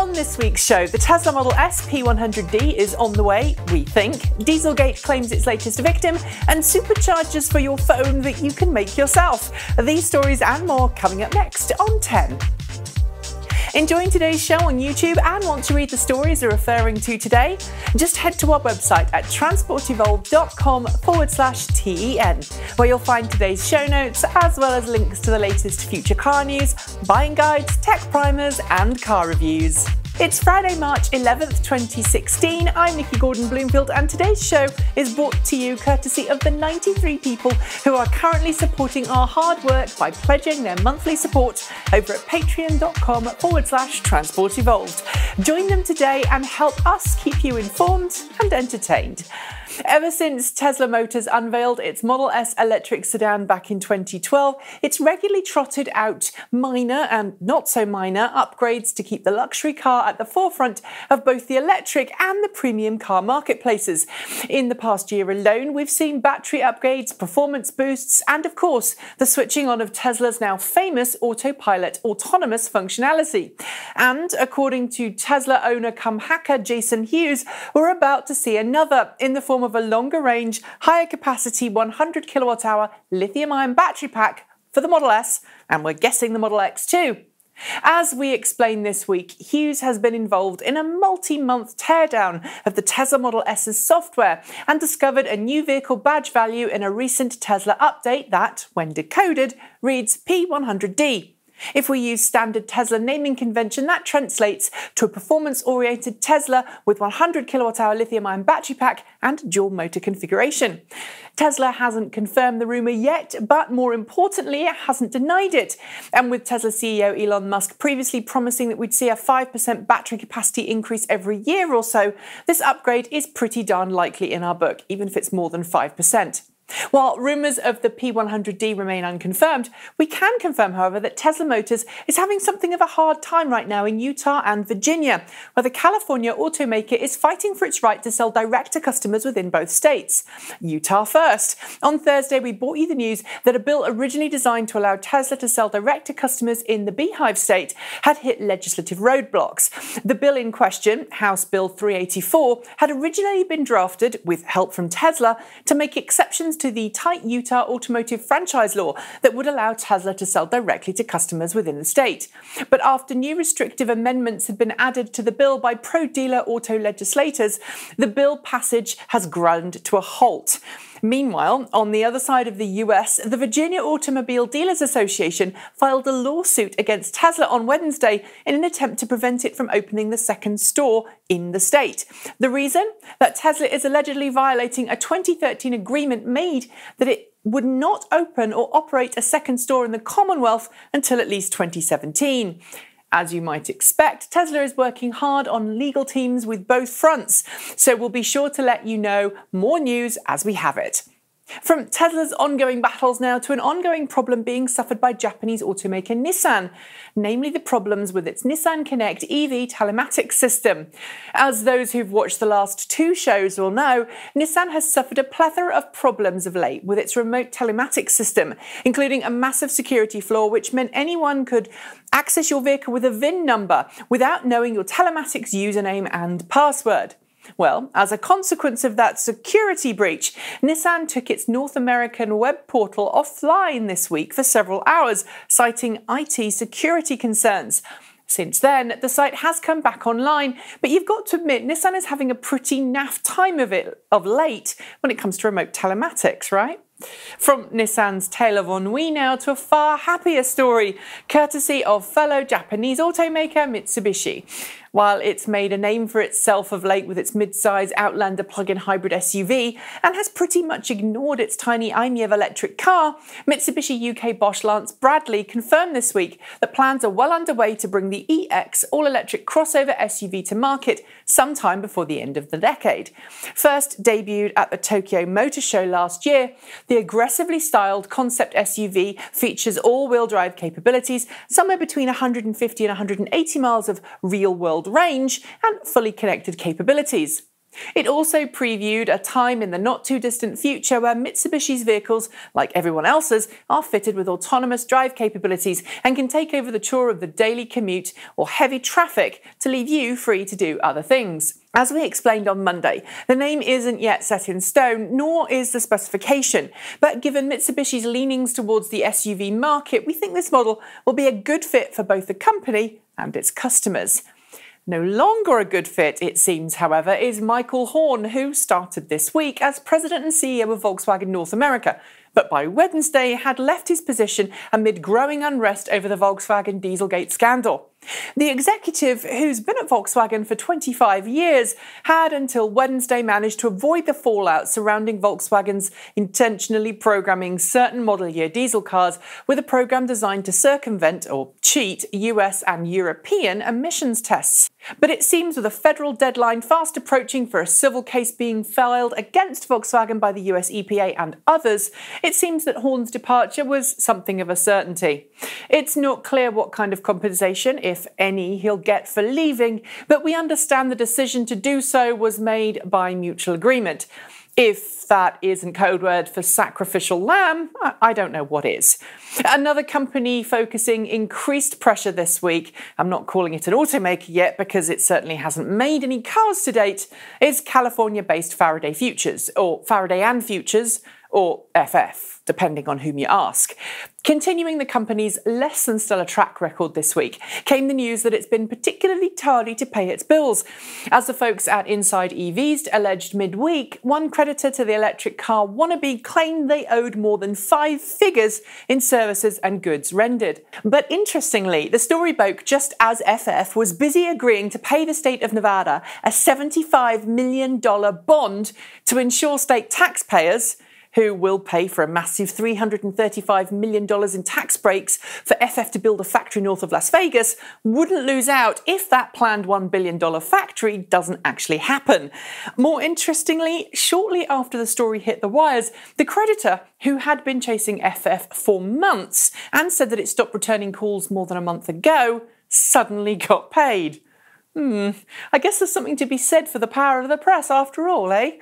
On this week's show, the Tesla Model S P100D is on the way, we think. Dieselgate claims its latest victim, and superchargers for your phone that you can make yourself. These stories and more coming up next on 10. Enjoying today's show on YouTube and want to read the stories we're referring to today? Just head to our website at transportevolved.com forward slash TEN, where you'll find today's show notes as well as links to the latest future car news, buying guides, tech primers, and car reviews. It's Friday, March 11th, 2016. I'm Nikki Gordon Bloomfield, and today's show is brought to you courtesy of the 93 people who are currently supporting our hard work by pledging their monthly support over at patreon.com forward slash transport evolved. Join them today and help us keep you informed and entertained. Ever since Tesla Motors unveiled its Model S electric sedan back in 2012, it's regularly trotted out minor and not so minor upgrades to keep the luxury car at the forefront of both the electric and the premium car marketplaces. In the past year alone, we've seen battery upgrades, performance boosts, and of course, the switching on of Tesla's now famous autopilot autonomous functionality. And according to Tesla owner come hacker Jason Hughes, we're about to see another in the form of of a longer range, higher capacity 100 kilowatt hour lithium ion battery pack for the Model S, and we're guessing the Model X too. As we explained this week, Hughes has been involved in a multi month teardown of the Tesla Model S's software and discovered a new vehicle badge value in a recent Tesla update that, when decoded, reads P100D. If we use standard Tesla naming convention, that translates to a performance oriented Tesla with 100 kilowatt hour lithium ion battery pack and dual motor configuration. Tesla hasn't confirmed the rumour yet, but more importantly, it hasn't denied it. And with Tesla CEO Elon Musk previously promising that we'd see a 5% battery capacity increase every year or so, this upgrade is pretty darn likely in our book, even if it's more than 5%. While rumours of the P100D remain unconfirmed, we can confirm, however, that Tesla Motors is having something of a hard time right now in Utah and Virginia, where the California automaker is fighting for its right to sell direct to customers within both states. Utah first. On Thursday, we brought you the news that a bill originally designed to allow Tesla to sell direct to customers in the Beehive state had hit legislative roadblocks. The bill in question, House Bill 384, had originally been drafted, with help from Tesla, to make exceptions to the tight Utah automotive franchise law that would allow Tesla to sell directly to customers within the state. But after new restrictive amendments had been added to the bill by pro dealer auto legislators, the bill passage has ground to a halt. Meanwhile, on the other side of the US, the Virginia Automobile Dealers Association filed a lawsuit against Tesla on Wednesday in an attempt to prevent it from opening the second store in the state. The reason? That Tesla is allegedly violating a 2013 agreement made that it would not open or operate a second store in the Commonwealth until at least 2017. As you might expect, Tesla is working hard on legal teams with both fronts, so we'll be sure to let you know more news as we have it. From Tesla's ongoing battles now to an ongoing problem being suffered by Japanese automaker Nissan, namely the problems with its Nissan Connect EV telematics system. As those who've watched the last two shows will know, Nissan has suffered a plethora of problems of late with its remote telematics system, including a massive security flaw which meant anyone could access your vehicle with a VIN number without knowing your telematics username and password. Well, as a consequence of that security breach, Nissan took its North American web portal offline this week for several hours, citing IT security concerns. Since then, the site has come back online, but you've got to admit Nissan is having a pretty naff time of it of late when it comes to remote telematics, right? From Nissan's tale of ennui now to a far happier story, courtesy of fellow Japanese automaker Mitsubishi. While it's made a name for itself of late with its mid-size Outlander plug-in hybrid SUV and has pretty much ignored its tiny i-MiEV electric car, Mitsubishi UK Bosch Lance Bradley confirmed this week that plans are well underway to bring the eX all-electric crossover SUV to market sometime before the end of the decade. First debuted at the Tokyo Motor Show last year, the aggressively styled concept SUV features all-wheel drive capabilities, somewhere between 150 and 180 miles of real-world range and fully connected capabilities. It also previewed a time in the not too distant future where Mitsubishi's vehicles, like everyone else's, are fitted with autonomous drive capabilities and can take over the chore of the daily commute or heavy traffic to leave you free to do other things. As we explained on Monday, the name isn't yet set in stone, nor is the specification. But given Mitsubishi's leanings towards the SUV market, we think this model will be a good fit for both the company and its customers. No longer a good fit, it seems, however, is Michael Horn, who started this week as president and CEO of Volkswagen North America, but by Wednesday had left his position amid growing unrest over the Volkswagen Dieselgate scandal. The executive, who's been at Volkswagen for 25 years, had until Wednesday managed to avoid the fallout surrounding Volkswagen's intentionally programming certain model year diesel cars with a program designed to circumvent or cheat US and European emissions tests. But it seems with a federal deadline fast approaching for a civil case being filed against Volkswagen by the US EPA and others, it seems that Horn's departure was something of a certainty. It's not clear what kind of compensation, if any, he'll get for leaving, but we understand the decision to do so was made by mutual agreement. If that isn't code word for sacrificial lamb, I don't know what is. Another company focusing increased pressure this week, I'm not calling it an automaker yet because it certainly hasn't made any cars to date, is California based Faraday Futures, or Faraday and Futures, or FF, depending on whom you ask. Continuing the company's less than stellar track record this week came the news that it's been particularly tardy to pay its bills. As the folks at Inside EVs alleged midweek, one creditor to the electric car wannabe claimed they owed more than five figures in services and goods rendered. But interestingly, the story broke just as FF was busy agreeing to pay the state of Nevada a $75 million bond to ensure state taxpayers who will pay for a massive $335 million in tax breaks for FF to build a factory north of Las Vegas, wouldn't lose out if that planned $1 billion factory doesn't actually happen. More interestingly, shortly after the story hit the wires, the creditor, who had been chasing FF for months and said that it stopped returning calls more than a month ago, suddenly got paid. Hmm, I guess there's something to be said for the power of the press after all, eh?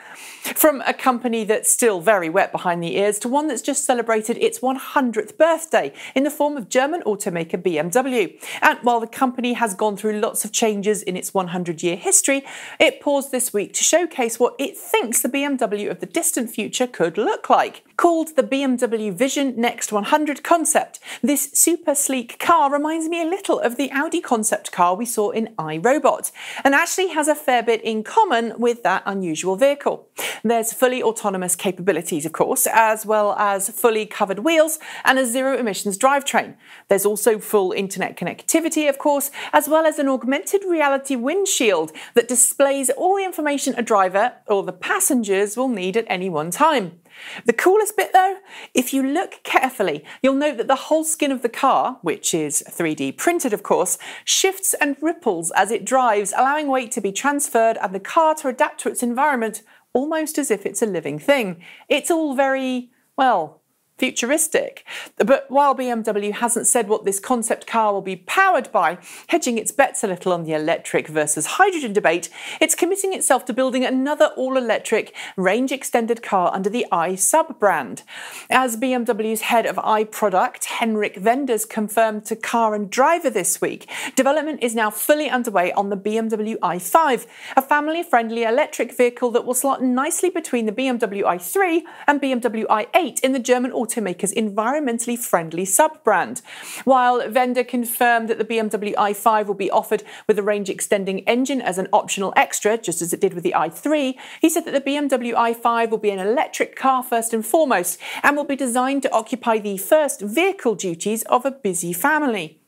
From a company that's still very wet behind the ears to one that's just celebrated its 100th birthday in the form of German automaker BMW. And while the company has gone through lots of changes in its 100 year history, it paused this week to showcase what it thinks the BMW of the distant future could look like. Called the BMW Vision Next 100 concept, this super sleek car reminds me a little of the Audi concept car we saw in iRobot and actually has a fair bit in common with that unusual vehicle. There's fully autonomous capabilities, of course, as well as fully covered wheels and a zero emissions drivetrain. There's also full internet connectivity, of course, as well as an augmented reality windshield that displays all the information a driver or the passengers will need at any one time. The coolest bit though, if you look carefully, you'll note that the whole skin of the car, which is 3D printed of course, shifts and ripples as it drives, allowing weight to be transferred and the car to adapt to its environment almost as if it's a living thing. It's all very, well, futuristic. But while BMW hasn't said what this concept car will be powered by, hedging its bets a little on the electric versus hydrogen debate, it's committing itself to building another all electric, range extended car under the i sub brand. As BMW's head of i product, Henrik Wenders, confirmed to Car and Driver this week, development is now fully underway on the BMW i5, a family friendly electric vehicle that will slot nicely between the BMW i3 and BMW i8 in the German automaker's environmentally friendly sub brand. While Wender confirmed that the BMW i5 will be offered with a range extending engine as an optional extra, just as it did with the i3, he said that the BMW i5 will be an electric car first and foremost and will be designed to occupy the first vehicle duties of a busy family.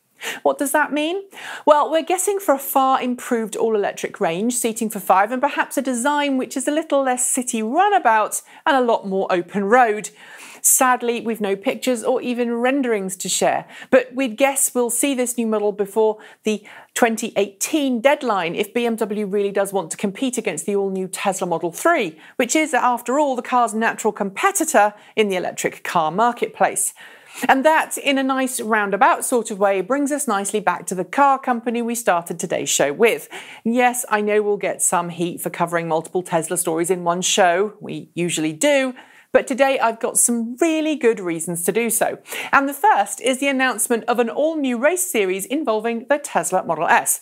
What does that mean? Well, we're guessing for a far improved all electric range, seating for five, and perhaps a design which is a little less city runabout and a lot more open road. Sadly, we've no pictures or even renderings to share, but we'd guess we'll see this new model before the 2018 deadline if BMW really does want to compete against the all new Tesla Model 3, which is, after all, the car's natural competitor in the electric car marketplace. And that, in a nice roundabout sort of way, brings us nicely back to the car company we started today's show with. Yes, I know we'll get some heat for covering multiple Tesla stories in one show. We usually do. But today I've got some really good reasons to do so. And the first is the announcement of an all new race series involving the Tesla Model S.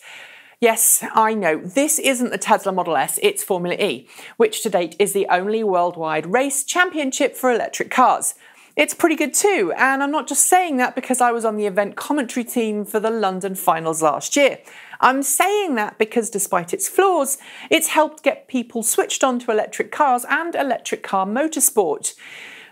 Yes, I know, this isn't the Tesla Model S, it's Formula E, which to date is the only worldwide race championship for electric cars. It's pretty good too, and I'm not just saying that because I was on the event commentary team for the London finals last year. I'm saying that because despite its flaws, it's helped get people switched on to electric cars and electric car motorsport.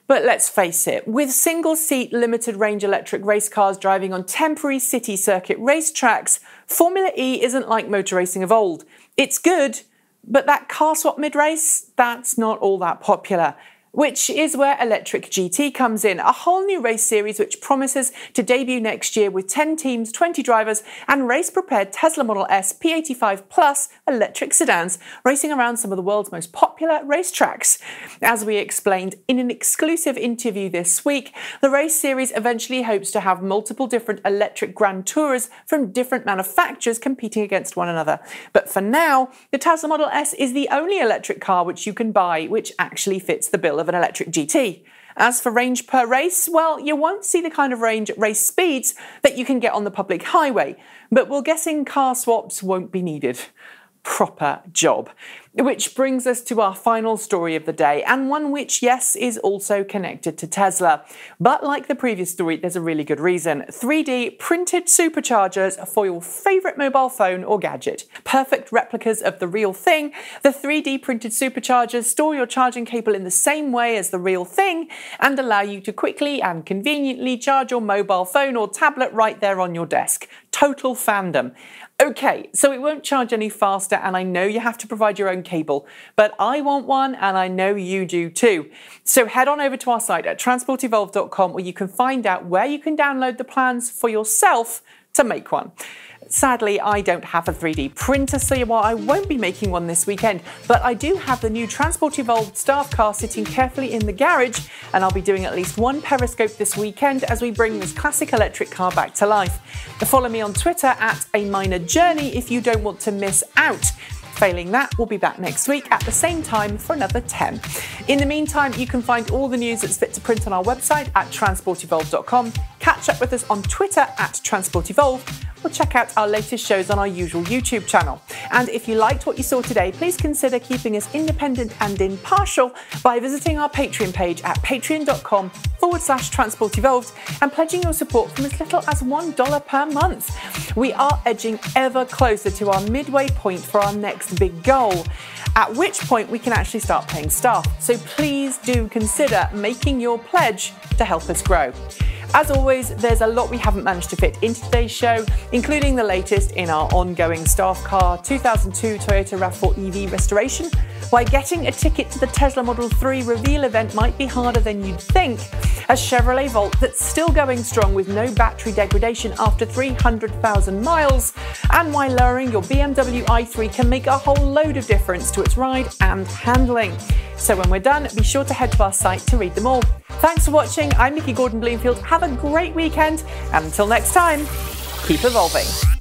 But let's face it, with single seat limited range electric race cars driving on temporary city circuit racetracks, Formula E isn't like motor racing of old. It's good, but that car swap mid race, that's not all that popular which is where Electric GT comes in, a whole new race series which promises to debut next year with 10 teams, 20 drivers, and race prepared Tesla Model S P85 Plus electric sedans racing around some of the world's most popular racetracks. As we explained in an exclusive interview this week, the race series eventually hopes to have multiple different electric Grand Tours from different manufacturers competing against one another. But for now, the Tesla Model S is the only electric car which you can buy which actually fits the bill of an electric GT. As for range per race, well, you won't see the kind of range at race speeds that you can get on the public highway, but we're guessing car swaps won't be needed. Proper job. Which brings us to our final story of the day, and one which, yes, is also connected to Tesla. But like the previous story, there's a really good reason 3D printed superchargers for your favourite mobile phone or gadget. Perfect replicas of the real thing, the 3D printed superchargers store your charging cable in the same way as the real thing and allow you to quickly and conveniently charge your mobile phone or tablet right there on your desk. Total fandom. Okay, so it won't charge any faster, and I know you have to provide your own cable, but I want one, and I know you do too. So head on over to our site at transportevolved.com where you can find out where you can download the plans for yourself to make one. Sadly, I don't have a 3D printer, so I won't be making one this weekend, but I do have the new Transport Evolved staff car sitting carefully in the garage, and I'll be doing at least one periscope this weekend as we bring this classic electric car back to life. Follow me on Twitter at A Minor Journey if you don't want to miss out. Failing that, we'll be back next week at the same time for another 10. In the meantime, you can find all the news that's fit to print on our website at transportevolved.com. Catch up with us on Twitter at transportevolved or check out our latest shows on our usual YouTube channel. And if you liked what you saw today, please consider keeping us independent and impartial by visiting our Patreon page at patreon.com forward slash transport evolved and pledging your support from as little as $1 per month. We are edging ever closer to our midway point for our next big goal at which point we can actually start paying staff. So please do consider making your pledge to help us grow. As always, there's a lot we haven't managed to fit into today's show, including the latest in our ongoing staff car 2002 Toyota RAV4 EV restoration, why getting a ticket to the Tesla Model 3 reveal event might be harder than you'd think, a Chevrolet Volt that's still going strong with no battery degradation after 300,000 miles, and why lowering your BMW i3 can make a whole load of difference to its ride and handling. So when we're done, be sure to head to our site to read them all. Thanks for watching. I'm Nikki Gordon Bloomfield. Have a great weekend, and until next time, keep evolving.